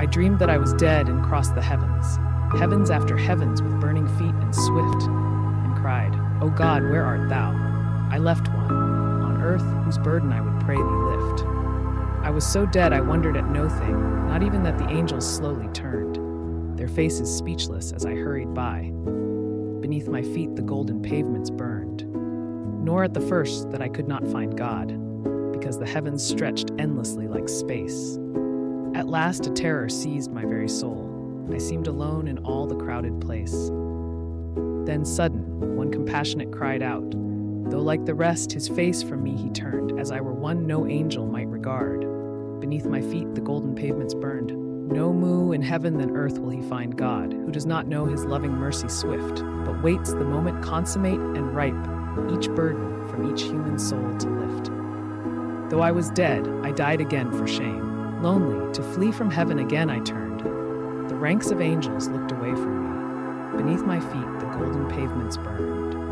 I dreamed that I was dead and crossed the heavens, heavens after heavens with burning feet and swift, and cried, O God, where art thou? I left one, on earth whose burden I would pray thee lift. I was so dead I wondered at no thing, not even that the angels slowly turned, their faces speechless as I hurried by. Beneath my feet the golden pavements burned, nor at the first that I could not find God, because the heavens stretched endlessly like space. At last a terror seized my very soul. I seemed alone in all the crowded place. Then sudden, one compassionate cried out, though like the rest his face from me he turned, as I were one no angel might regard. Beneath my feet the golden pavements burned. No moo in heaven than earth will he find God, who does not know his loving mercy swift, but waits the moment consummate and ripe, each burden from each human soul to lift. Though I was dead, I died again for shame. Lonely, to flee from heaven again I turned. The ranks of angels looked away from me. Beneath my feet the golden pavements burned.